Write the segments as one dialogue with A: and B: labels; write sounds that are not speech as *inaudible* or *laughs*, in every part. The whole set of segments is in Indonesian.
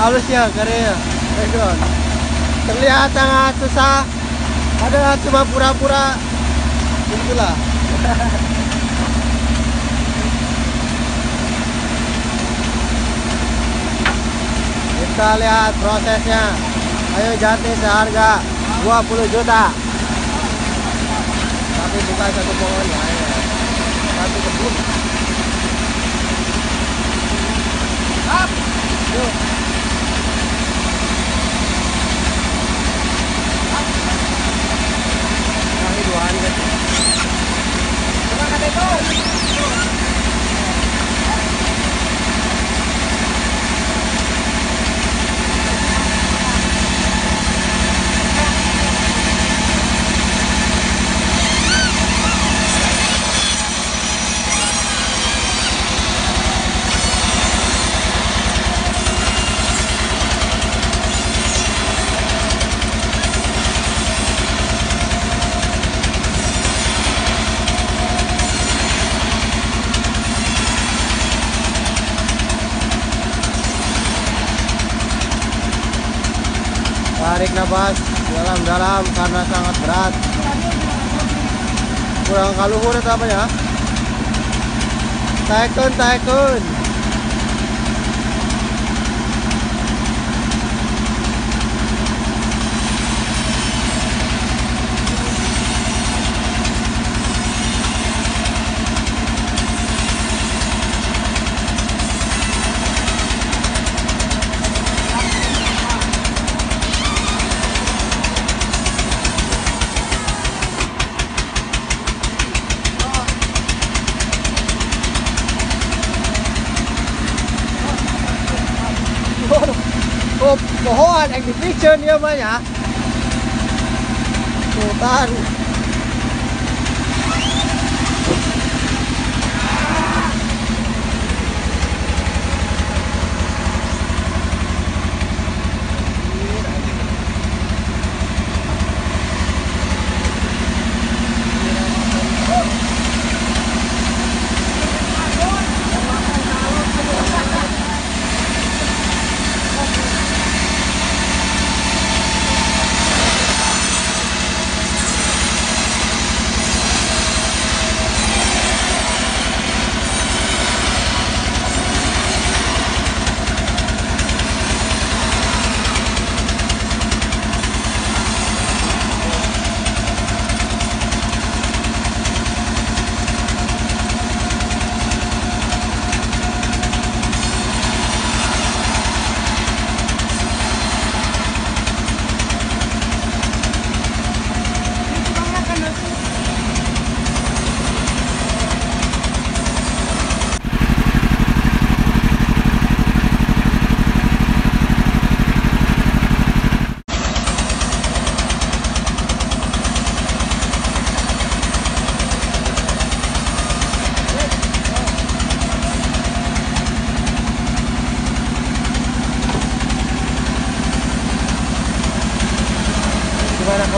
A: halus ya karyanya background terlihat sangat susah padahal cuma pura-pura itulah. *laughs* Kita lihat prosesnya. Ayo jati seharga 20 juta. Tapi bukan satu pohon ya. Satu kebun. Yuk. 100. Diba ka dito? Nafas dalam-dalam karena sangat berat. Kurang kaluhur apa ya? Taikun, taikun. Exhibition ya Mbak ya. Sultan.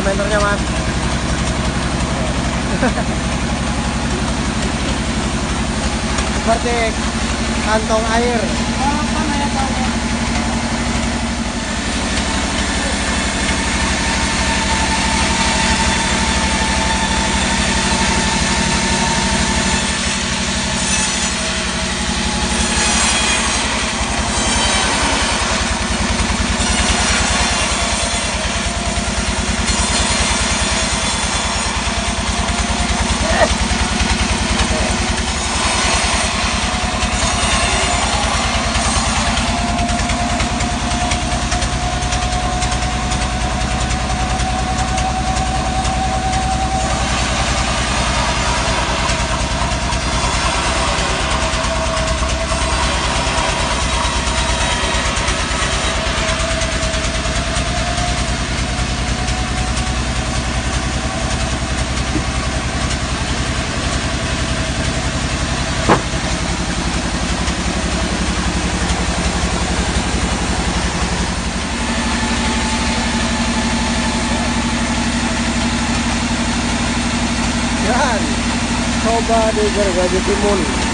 A: Komentarnya Mas? Seperti kantong air. God is.